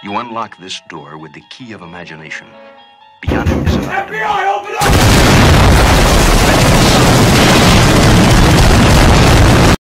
You unlock this door with the key of imagination. Beyond it is another. FBI,